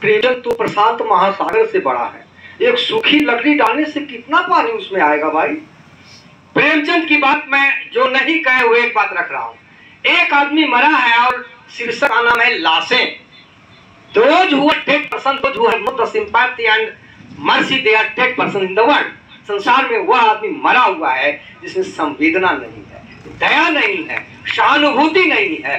प्रेमचंद तो प्रशांत महासागर से बड़ा है। एक सूखी लकड़ी डालने से कितना पानी उसमें आएगा भाई? प्रेमचंद की बात मैं जो नहीं कहे वो एक बात रख रहा हूँ। एक आदमी मरा है और शीर्षक का नाम है लाशें। those who संसार में वह आदमी मरा हुआ है जिसमें संवेदना नहीं है, दया नहीं है, सहानुभूति नहीं है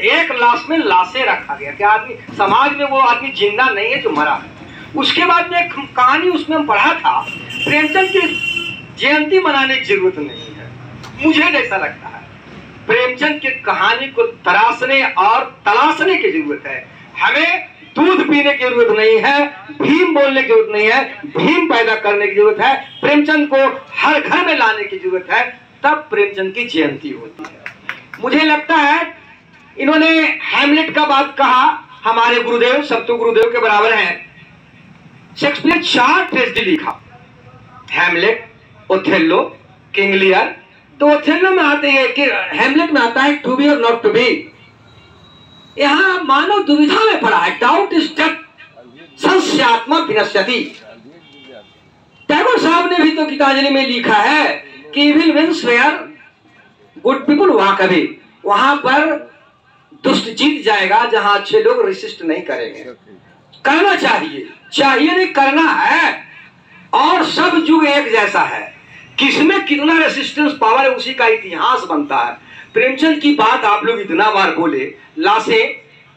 एक लाश में लाशें रखा गया। क्या आदमी, समाज में वो आदमी ज़िंदा नहीं है जो मरा है? उसके बाद में एक कहानी उसमें पढ़ा था, प्रेमचंद की जयंती मनाने की ज़रूरत नहीं है। मुझे जैसा लगता है, प्रेमचंद की कहानी को तराशने और तलाशने की ज़रूरत है। हमें दूध पीने की ज़रूरत नहीं है, भीम बोलने की ज़रूरत नहीं है, भीम पैदा करने की ज़रूरत है, प्रेमचंद को हर घर में लाने की ज़रूरत है, तब प्रेमचंद की जयंती होती है। मुझे लगता है इन्होंने हैमलेट का बात कहा, हमारे गुरुदेव सब तो गुरुदेव के बराबर हैं। शेक्सपियर चार ट्रेजिडी लिखा। हैमलेट ओथेलो किंग लियर तो ओथेलो में आते हैं कि हैमलेट में आता है टू बी और नॉट टू बी यहाँ मानव दुविधा में पड़ा है। डाउट इज़ डेथ संस्यात्मा विनश्यति। टैगोर साहब ने भी तो गीतांजलि में लिखा है कि will wins where good people walk away वहाँ पर दुष्ट जीत जाएगा जहाँ अच्छे लोग रिसिस्ट नहीं करेंगे। करना चाहिए। चाहिए नहीं, करना है। और सब युग एक जैसा है। किसमें कितना रेसिस्टेंस पावर है, उसी का इतिहास बनता है। प्रेमचंद की बात आप लोग इतना बार बोले लाशे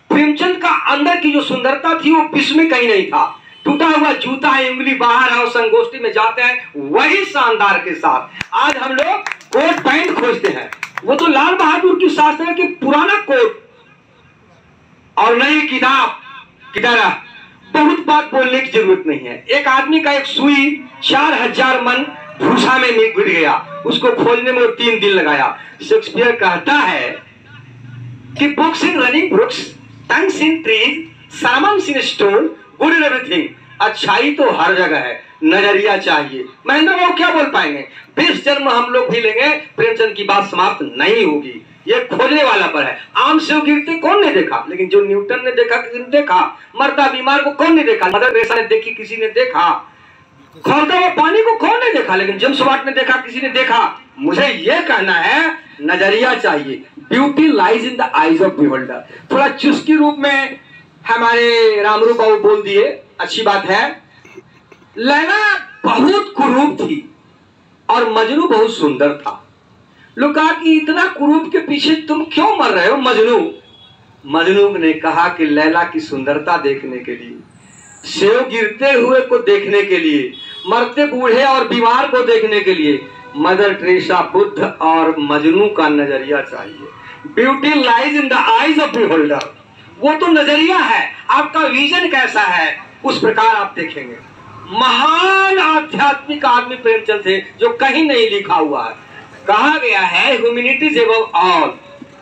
प्रेमचंद का अंदर की जो सुंदरता थी, वो विश्व में कहीं नहीं था। टूटा हुआ जूता है उंगली बाहर है और संगोष्ठी में जाते हैं, वही शानदार के साथ। आज हम लोग कोट पैंट खोजते हैं। वो तो लाल बहादुर की शास्त्र कि पुराना कोट और नई किताब किधर है बहुत बात बोलने की ज़रूरत नहीं है। एक आदमी का एक सुई चार हज़ार मन भूसा में गिर गया। उसको खोजने में तीन दिन लगाया। शेक्सपियर कहता है कि books in running brooks tongues in trees sermons in stone good in everything अच्छाई तो हर जगह है, नज़रिया चाहिए। महेंद्र बाबू क्या बोल पाएँगे? बीस जन्म हम लोग भी लेंगे, प्रेमचंद की बात समाप्त नहीं होगी। ये खोजने वाला पर है। आम से गिरते कौन ने देखा? लेकिन जो न्यूटन ने देखा किसी ने देखा? मरता बीमार को कौन ने देखा? मदर रेसा ने देखी, किसी ने देखा? खोलता हुआ पानी को कौन ने देखा? लेकिन जेम्स वाट ने देखा, किसी ने देखा? मुझे ये कहना है, नज़रिया चाहिए। Beauty lies in the eyes of beholder थोड़ा चुस्की रूप में हमारे रामरू बाबू बोल दिए। अच्छी बात है। लैला बहुत कुरूप थी और मजनू बहुत सुंदर था। लोग कहा कि इतना कुरूप के पीछे तुम क्यों मर रहे हो मजनू मजनू ने कहा कि लैला की सुंदरता देखने के लिए, सेव गिरते हुए को देखने के लिए, मरते बूढ़े और बीमार को देखने के लिए, मदर ट्रेसा बुद्ध और मजनू का नज़रिया चाहिए। Beauty lies in the eyes of beholder. वो तो नज़रिया है, आपका विजन कैसा है, उस प्रकार आप देखेंगे। महान आध्यात्मिक आदमी प्रेमचंद थे, जो कहीं नहीं लिखा हुआ है। कहा गया है humanities above all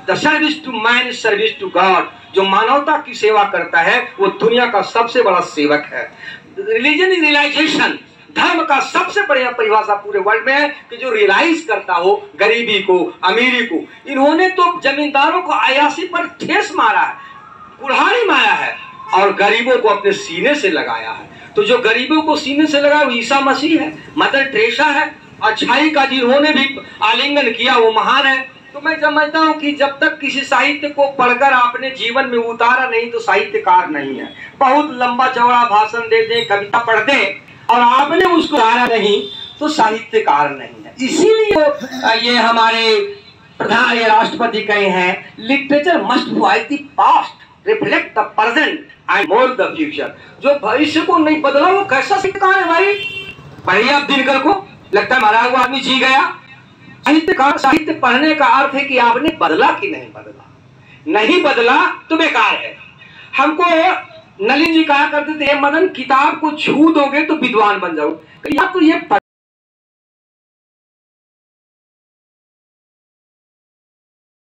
the service to man service to God जो मानवता की सेवा करता है, वो दुनिया का सबसे बड़ा सेवक है। रिलीजन इज़ रियलाइजेशन धर्म का सबसे बढ़िया परिभाषा पूरे वर्ल्ड में है कि जो रियलाइज़ करता हो, गरीबी को, अमीरी को, इन्होंने तो जमींदारों को अयासी पर ठेस मारा है, कुल्हाड़ी मारा है, और गरीबों को अपने सीने से लगाया है। तो जो गरीबों को सीने से लगाया, वो ईसा मसीह है, मदर ट्रेसा है अच्छाई का जिन्होंने भी आलिंगन किया, वो महान है। तो मैं समझता हूँ कि जब तक किसी साहित्य को पढ़कर आपने जीवन में उतारा नहीं तो साहित्यकार नहीं है। बहुत लंबा चौड़ा भाषण दे दें, कविता पढ़ दें, और आपने उसको उतारा नहीं तो साहित्यकार नहीं है। इसीलिए ये हमारे प्रधान, ये राष्ट्रपति कहे हैं literature must wait the past reflect the present and more the future जो भविष्य को नहीं बदला, वो कैसा साहित्यकार है भाई? पढ़िए आप दिनकर को। लगता है मरा हुआ आदमी जी गया। साहित्य का साहित्य पढ़ने का अर्थ है कि आपने बदला कि नहीं बदला? नहीं बदला तो बेकार है। हमको नलिन जी कहा करते थे मदन, किताब को छू दोगे तो विद्वान बन जाओ। या तो ये